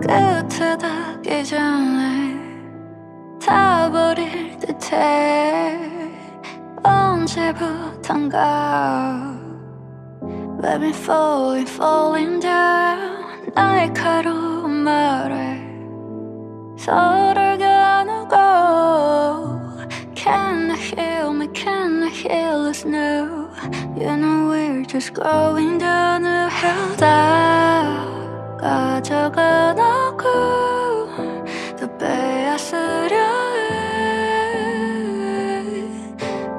끝에 닿기 전에 다 버릴 듯해 언제부턴가 Let me falling, falling down 날카로운 말에 서로를 겨누고 Can I heal me, can I heal us now You know we're just going down a hill 다 가져가 놓고 또 빼앗으려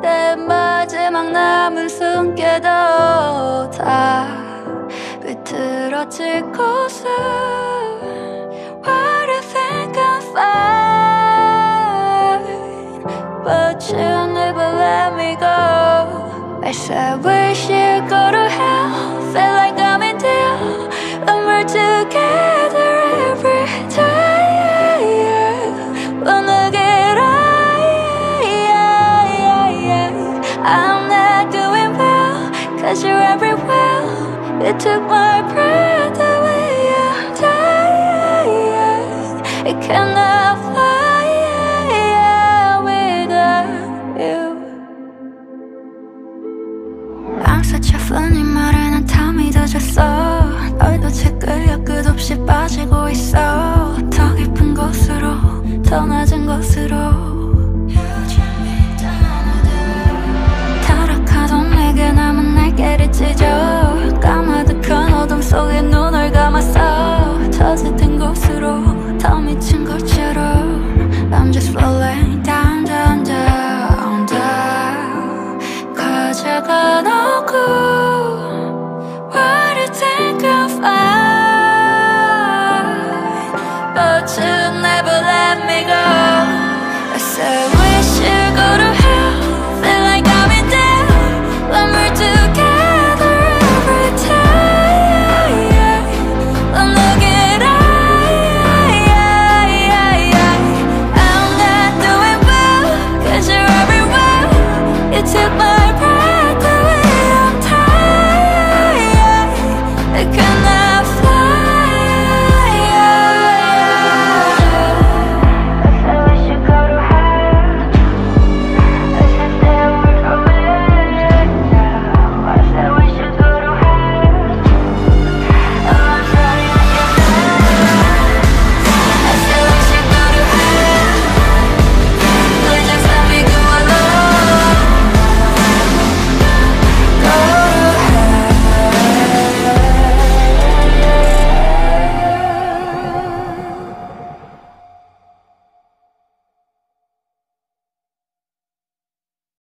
해내 마지막 남은 숨결도 다 비틀어질 곳을 What you think I'm fine But you never let me go I said wish you go to Cause you're everywhere You took my breath away I'm dying I cannot fly without you I'm such a funny 말에 난다 믿어졌어 널 도체 끌려 끝없이 빠지고 있어 곳으로 더 미친 것처럼 I'm just falling down down down down 가져가 놓고 What do you think of I But you never let me go I said